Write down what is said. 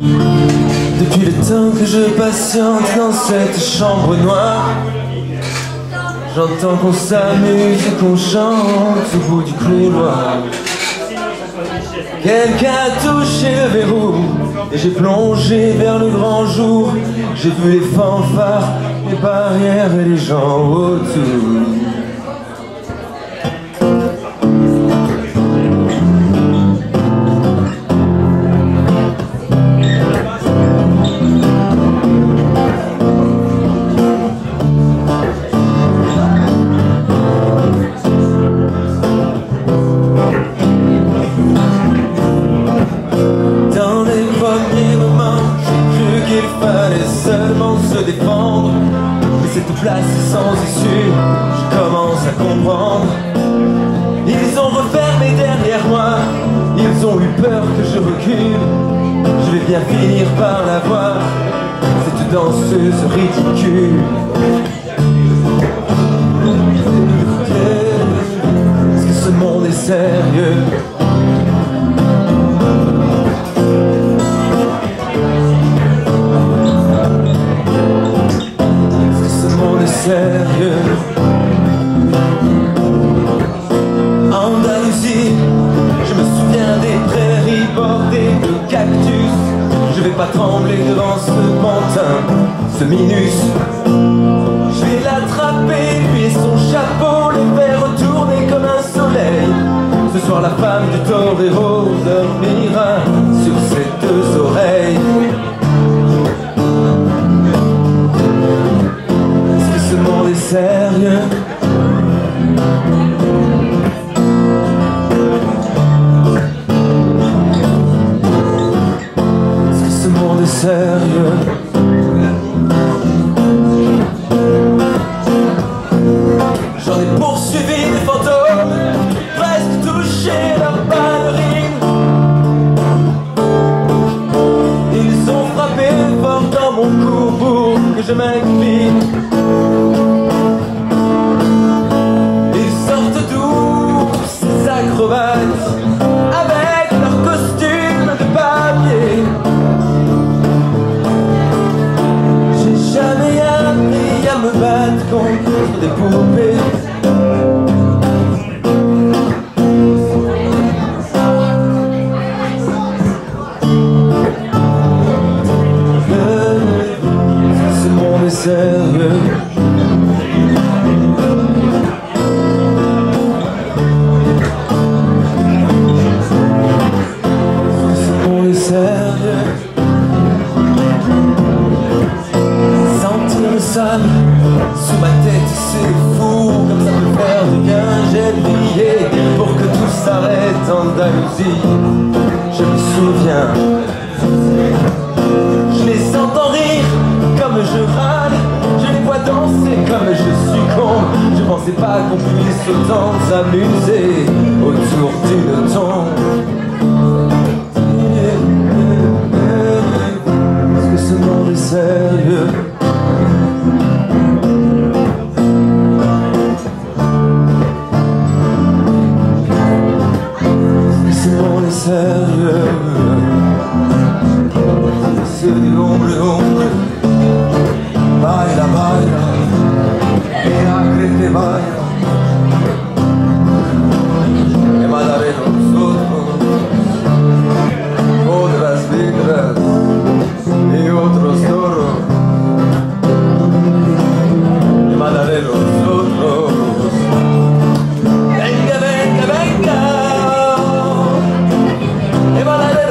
Depuis le temps que je patiente dans cette chambre noire J'entends qu'on s'amuse et qu'on chante au bout du couloir. Quelqu'un a touché le verrou Et j'ai plongé vers le grand jour. J'ai vu les fanfares, les barrières et les gens autour cette place sans issue. Je commence à comprendre. Ils ont refermé derrière moi Ils ont eu peur que je recule. Je vais bien finir par la voir. Cette danseuse ridicule. Est-ce que ce monde est sérieux? Vais pas trembler devant ce pantin, ce minus. Je vais l'attraper, lui son chapeau, les faire retourner comme un soleil. Ce soir, la femme du torero dormira sur ses deux oreilles. sérieux? J'en ai poursuivi des fantômes Presque touché leur ballerine. Ils ont frappé fort dans mon cou pour que je m'incline Sous ma tête c'est fou Comme ça peut faire du bien J'ai prié pour que tout s'arrête en Andalousie. Je me souviens. Je les entends rire comme je râle. Je les vois danser comme je succombe. Je pensais pas qu'on puisse autant s'amuser Autour d'une tombe el hombre, hombre, baila, baila, vinagre te baila. Me mandaré nosotros otras letras y otros toros. Me mandaré nosotros. Venga, venga, venga. Me mandaré